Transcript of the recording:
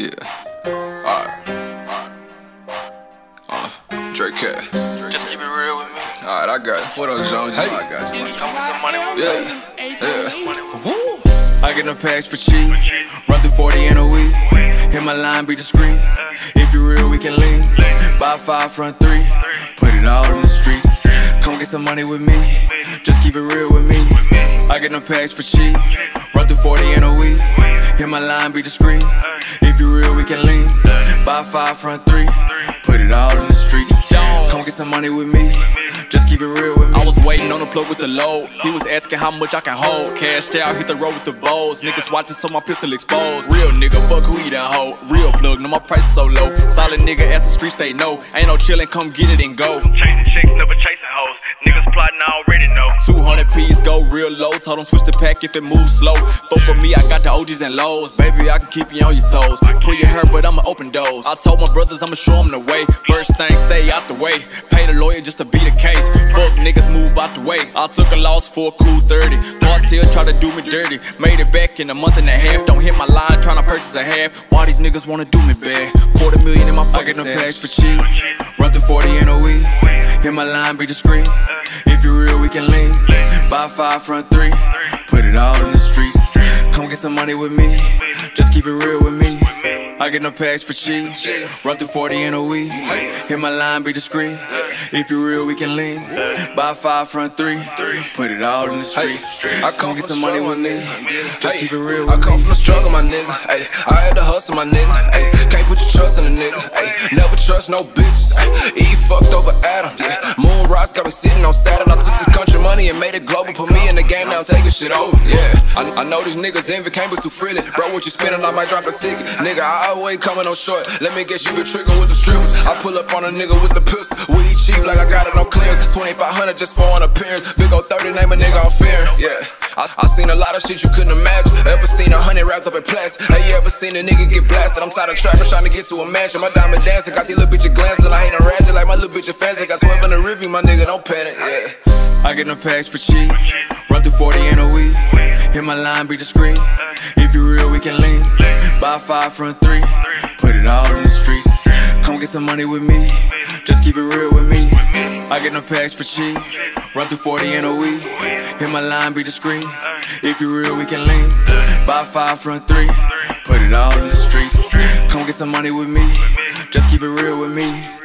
Yeah. Alright. Uh, Drake Cat. Just keep it real with me. Alright, I got you. What up, Jones? You know I got you. Come with some money with me. Yeah. Yeah. Woo. I get no packs for cheap. Run through 40 in a week. Hit my line, be discreet. If you real, we can lean. Buy five, front three. Put it all in the streets. Come get some money with me. Just keep it real with me. I get no packs for cheap. Run through 40 in a week. Hit my line, be discreet. If you real, we can lean. Buy five, front three. Put it all in the streets. Come get some money with me. Just keep it real with me. I was waiting on the plug with the load. He was asking how much I can hold. Cashed out, hit the road with the bowls. Niggas watching, so my pistol exposed. Real nigga, fuck who he done hold. Real plug, no my price is so low. Solid nigga, ask the streets they know. Ain't no chillin', come get it and go. Chasing chicks, never chasing hoes. Niggas plotting, I already know. 200 P's go real low. Told him switch the pack if it moves slow. Vote for me, I got the OGs and lows. Baby, I can keep you on your toes. Pull your hair, but I'ma open doors. I told my brothers I'ma show them the way. First thing, stay out the way. Pay the lawyer just to be the case. Fuck niggas, move out the way. I took a loss for a cool 30. Thought till try to do me dirty. Made it back in a month and a half. Don't hit my line, tryna purchase a half. Why these niggas wanna do me bad? Quarter million in my fucking get no packs for cheap. Run through Hit my line, be discreet. If you real, we can lean. Buy five, front three. Put it all in the streets. Come get some money with me. Just keep it real with me. I get no packs for cheap. Run through 40 in a week. Hit my line, be discreet. If you real, we can lean. Buy five, front three. Put it all in the streets. I come get some money with me. Just keep it real I come from the struggle, my nigga. Ay, I had to hustle, my nigga. Ay, can't put your trust in a nigga. Ay, trust no bitches. Ay, E fucked over Adam. Yeah. Moon rocks got me sitting on Saturn. I took this country money and made it global. Put me in the game now, I'm taking shit over. Yeah, I, I know these niggas envy came but too freely. Bro, what you spending? I might drop a ticket. Nigga, I always coming on short. Let me guess, you been trigger with the strippers. I pull up on a nigga with the pistol. Weed cheap like I got it on clearance. 2500 just for an appearance. Big old 30 name a nigga on fear. Yeah. I, I seen a lot of shit you couldn't imagine. Ever seen a hundred wrapped up in plastic? Have you ever seen a nigga get blasted? I'm tired of trapping, trying to get to a mansion. My diamond dancing, got these little bitches glancing. I hate them ratchet like my little bitch fancy. Got 12 in the review, my nigga, don't panic. Yeah. I get no packs for cheap. Run through 40 in a week. Hit my line, be discreet. If you real, we can lean. Buy five, front three. Put it all in the streets. Come get some money with me. Just keep it real with me. I get no packs for cheap. Run through 40 in a week. Hit my line, be discreet. If you real, we can lean. Buy five, front three. Put it all in the streets. Come get some money with me. Just keep it real with me.